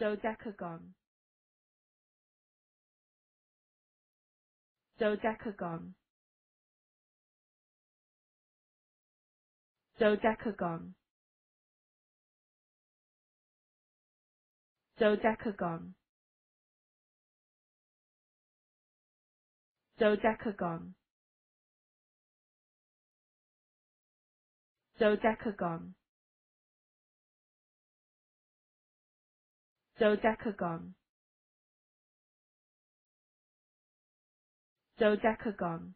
Dodecagon. Dodecagon. Dodecagon. Dodecagon. Dodecagon. Dodecagon. Dodecagon. Dodecagon.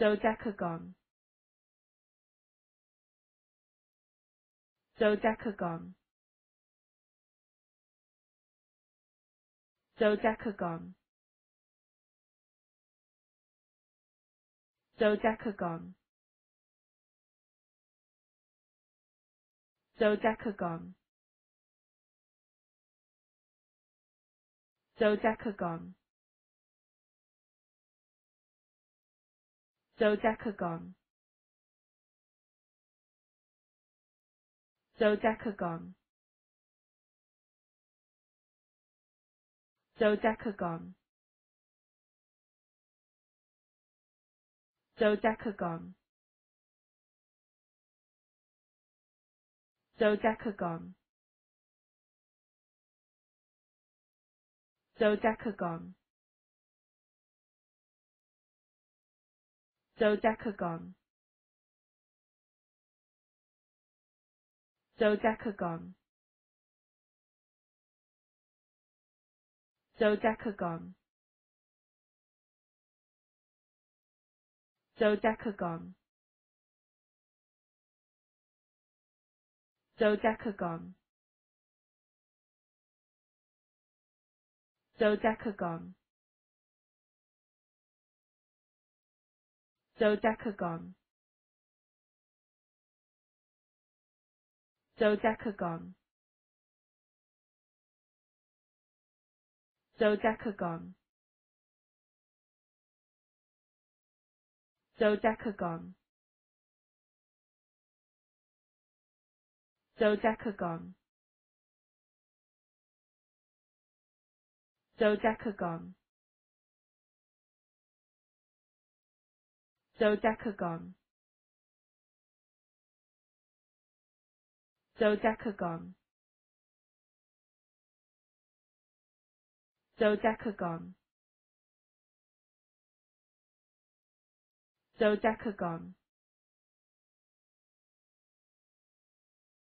Dodecagon. Dodecagon. Dodecagon. Dodecagon. Dodecagon. Dodecagon. Dodecagon. Dodecagon. Dodecagon. Dodecagon. Dodecagon. Dodecagon. Dodecagon. Dodecagon. Dodecagon. Dodecagon. Dodecagon. Dodecagon. Dodecagon. Dodecagon. Dodecagon. Dodecagon. Dodecagon. Dodecagon. Dodecagon. Dodecagon. Dodecagon. Dodecagon.